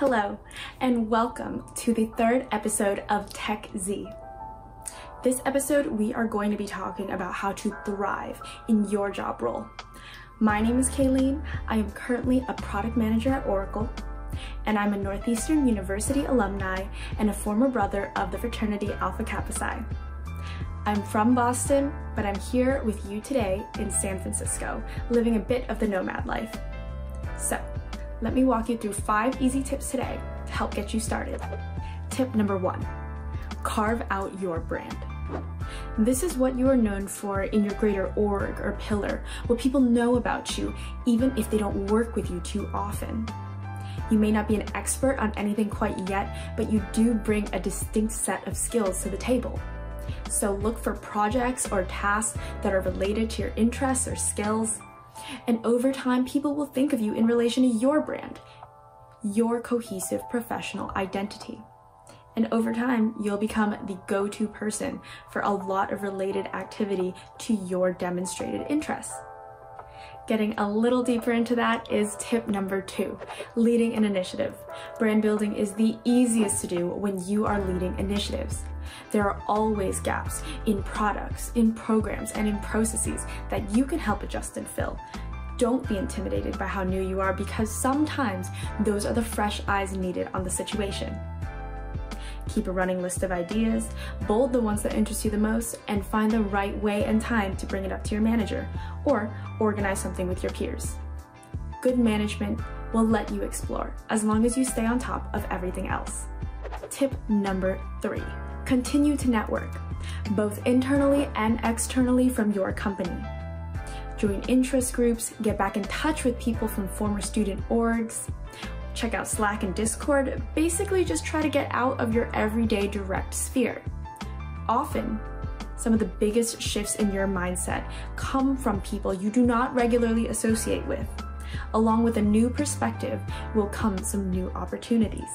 Hello, and welcome to the third episode of Tech Z. This episode, we are going to be talking about how to thrive in your job role. My name is Kaylien. I am currently a product manager at Oracle, and I'm a Northeastern University alumni and a former brother of the fraternity Alpha Kappa Psi. I'm from Boston, but I'm here with you today in San Francisco, living a bit of the nomad life. So, let me walk you through five easy tips today to help get you started. Tip number one, carve out your brand. This is what you are known for in your greater org or pillar, what people know about you, even if they don't work with you too often. You may not be an expert on anything quite yet, but you do bring a distinct set of skills to the table. So look for projects or tasks that are related to your interests or skills. And over time, people will think of you in relation to your brand, your cohesive professional identity. And over time, you'll become the go-to person for a lot of related activity to your demonstrated interests. Getting a little deeper into that is tip number two, leading an initiative. Brand building is the easiest to do when you are leading initiatives. There are always gaps in products, in programs, and in processes that you can help adjust and fill. Don't be intimidated by how new you are because sometimes those are the fresh eyes needed on the situation. Keep a running list of ideas, bold the ones that interest you the most, and find the right way and time to bring it up to your manager, or organize something with your peers. Good management will let you explore, as long as you stay on top of everything else. Tip number three, continue to network, both internally and externally from your company. Join interest groups, get back in touch with people from former student orgs, check out Slack and Discord, basically just try to get out of your everyday direct sphere. Often, some of the biggest shifts in your mindset come from people you do not regularly associate with. Along with a new perspective will come some new opportunities.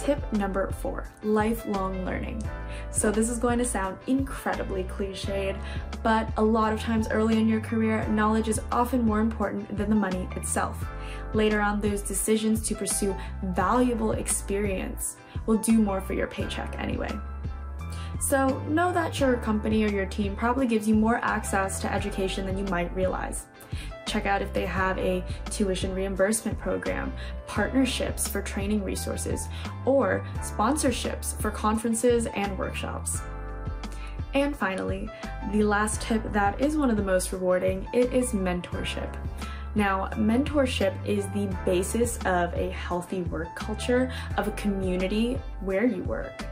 Tip number four, lifelong learning. So this is going to sound incredibly cliched, but a lot of times early in your career, knowledge is often more important than the money itself. Later on, those decisions to pursue valuable experience will do more for your paycheck anyway. So know that your company or your team probably gives you more access to education than you might realize. Check out if they have a tuition reimbursement program, partnerships for training resources, or sponsorships for conferences and workshops. And finally, the last tip that is one of the most rewarding, it is mentorship. Now, mentorship is the basis of a healthy work culture, of a community where you work.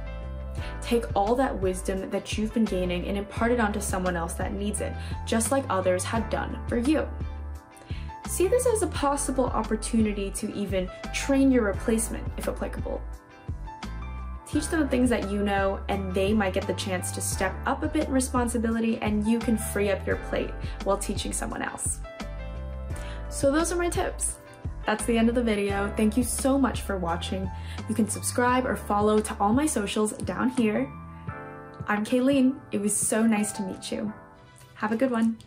Take all that wisdom that you've been gaining and impart it onto someone else that needs it, just like others had done for you. See this as a possible opportunity to even train your replacement, if applicable. Teach them the things that you know, and they might get the chance to step up a bit in responsibility, and you can free up your plate while teaching someone else. So those are my tips. That's the end of the video. Thank you so much for watching. You can subscribe or follow to all my socials down here. I'm Kaylien. It was so nice to meet you. Have a good one.